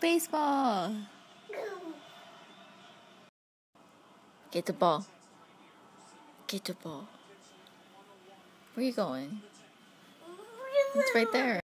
Baseball! Get the ball. Get the ball. Where are you going? It's right there.